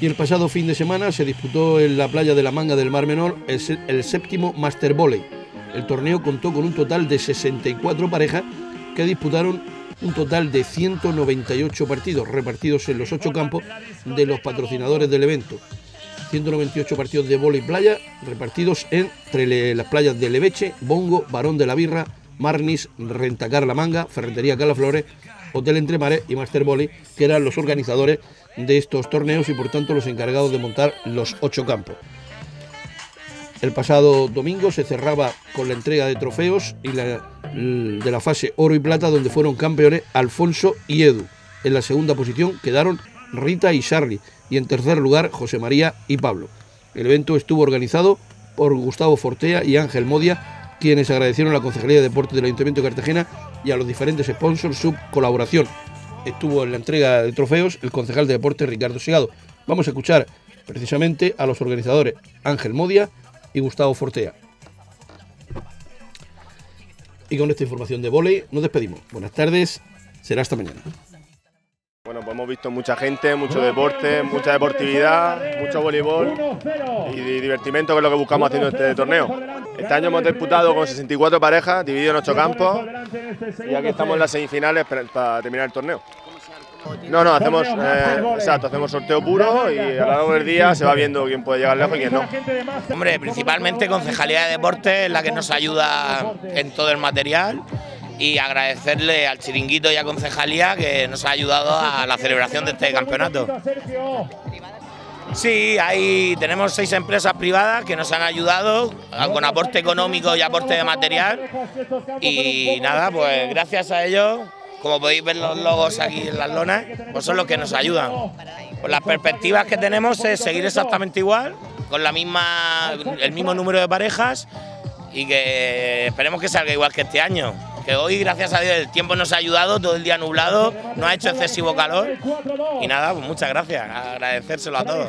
Y el pasado fin de semana se disputó en la playa de la Manga del Mar Menor el, séptimo Master Volley. El torneo contó con un total de 64 parejas que disputaron un total de 198 partidos repartidos en los ocho campos de los patrocinadores del evento. 198 partidos de vóley playa repartidos entre las playas de Leveche, Bongo, Barón de la Birra, Marnis, Rentacar La Manga, Ferretería Calaflores, Hotel Entre Mares y Master Volley, que eran los organizadores de estos torneos y por tanto los encargados de montar los ocho campos. El pasado domingo se cerraba con la entrega de trofeos y la, de la fase oro y plata donde fueron campeones Alfonso y Edu. En la segunda posición quedaron Rita y Charlie y en tercer lugar José María y Pablo. El evento estuvo organizado por Gustavo Fortea y Ángel Modia, quienes agradecieron a la Concejalía de Deportes del Ayuntamiento de Cartagena y a los diferentes sponsors su colaboración. Estuvo en la entrega de trofeos el concejal de Deportes Ricardo Segado. Vamos a escuchar precisamente a los organizadores Ángel Modia y Gustavo Fortea. Y con esta información de volei nos despedimos. Buenas tardes, será hasta mañana. Hemos visto mucha gente, mucho deporte, mucha deportividad, mucho voleibol y di- divertimento, que es lo que buscamos haciendo este torneo. Este año hemos disputado con 64 parejas, dividido en 8 campos, y aquí estamos en las semifinales para, terminar el torneo. No, no, hacemos, eh, exacto, hacemos sorteo puro y a lo largo del día se va viendo quién puede llegar lejos y quién no. Hombre, principalmente Concejalía de Deportes es la que nos ayuda en todo el material y agradecerle al chiringuito y a Concejalía que nos ha ayudado a la celebración de este campeonato. Sí, hay, tenemos seis empresas privadas que nos han ayudado con aporte económico y aporte de material y nada, pues gracias a ellos, como podéis ver los logos aquí en las lonas, pues son los que nos ayudan. Pues las perspectivas que tenemos es seguir exactamente igual, con la misma, el mismo número de parejas y que esperemos que salga igual que este año. Que hoy, gracias a Dios, el tiempo nos ha ayudado, todo el día nublado, no ha hecho excesivo calor y nada, pues muchas gracias, agradecérselo a todos.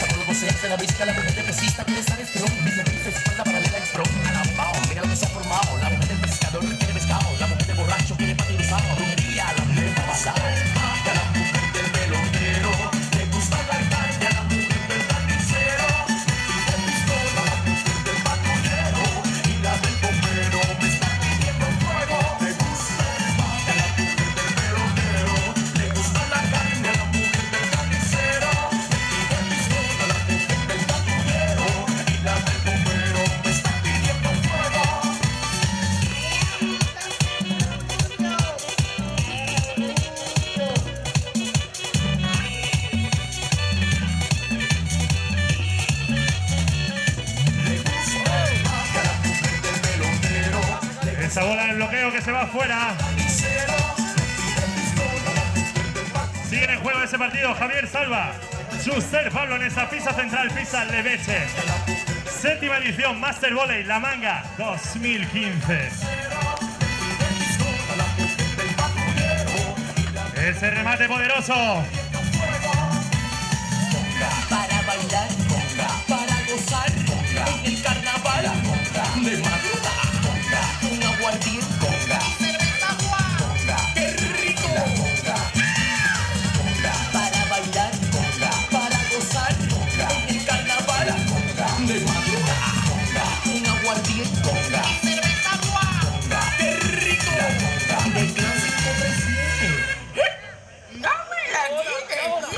los se hace la visca, la mujer del pesista quiere estar estrón. Dice que espalda paralela al pro. Carambao, mira lo que se ha formado. La mujer del pescador quiere pescado, la mujer del borracho quiere Esa bola del bloqueo que se va afuera. Sigue en juego ese partido Javier Salva. Schuster Pablo en esa pista central, pista Leveche. Séptima edición Master Volley La Manga 2015. Ese remate poderoso. De